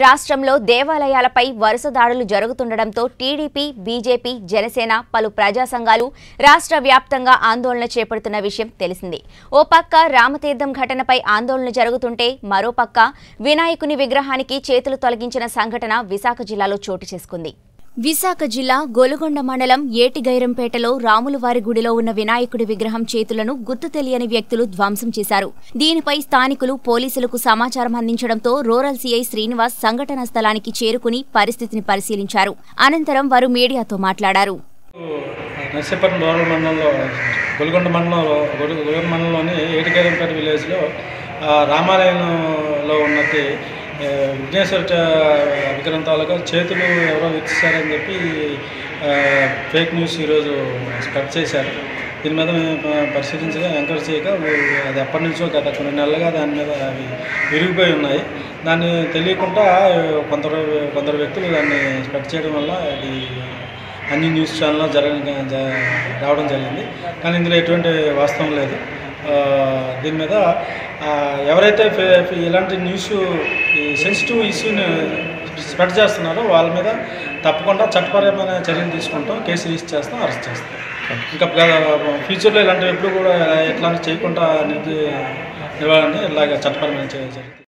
రాష్ట్రంలో దేవాలయాలపై వరుస దాడులు జరుగుతుండటంతో టీడీపీ బీజేపీ జనసేన పలు ప్రజా సంఘాలు రాష్ట్ర వ్యాప్తంగా ఆందోళన చేపడుతున్న విషయం తెలిసిందే. ఓ పక్క రామతీర్థం ఘటనపై ఆందోళన జరుగుతుంటే మరో పక్క వినాయకుని విగ్రహానికి చేతులు తొలగించిన సంఘటన విశాఖ జిల్లాలో చోటు చేసుకుంది. విశాఖ జిల్లా గోలుగొండ మండలం ఏటిగైరంపేటలో రాములవారి గుడిలో ఉన్న వినాయకుడి విగ్రహం చేతులను గుర్తు తెలియని వ్యక్తులు ధ్వంసం చేశారు. దీనిపై స్థానికులు పోలీసులకు సమాచారం అందించడంతో రూరల్ సీఐ శ్రీనివాస్ సంఘటనా స్థలానికి చేరుకుని పరిస్థితిని పరిశీలించారు. అనంతరం వారు మీడియాతో మాట్లాడారు. గొలుగొండ మండలంలో గొలుగొండ మండలంలోని విలేజ్లో రామాలయంలో విఘ్నేశ్వర చ- విగ్రహం తాలూకా చేతులు ఎవరో ఇచ్చారని చెప్పి ఫేక్ న్యూస్ ఈరోజు స్ప్రెడ్ చేశారు. దీని మీద మేము పరిశీలించగా ఎంకరేజ్ చేయక అది ఎప్పటి నుంచో గత కొన్ని నెలలుగా దాని మీద అవి విరిగిపోయి ఉన్నాయి. దాన్ని తెలియకుండా కొందరు కొందరు వ్యక్తులు దాన్ని స్ప్రెడ్ చేయడం వల్ల అది అన్ని న్యూస్ ఛానల్లో జరగ రావడం జరిగింది. కానీ ఇందులో ఎటువంటి వాస్తవం లేదు. దీని మీద ఎవరైతే ఇలాంటి న్యూస్ ఈ సెన్సిటివ్ ఇష్యూని స్ప్రెడ్ చేస్తున్నారో వాళ్ళ మీద తప్పకుండా చట్టపరమైన చర్యలు తీసుకుంటాం కేసు రిజిస్టర్ చేస్తాం అరెస్ట్ చేస్తాం. ఇంకా ఫ్యూచర్లో ఇలాంటివి ఎప్పుడు కూడా ఎట్లాంటి చేయకుండా నిర్ది- నిర్వహణ ఇలాగ చట్టపరమైన చర్యలు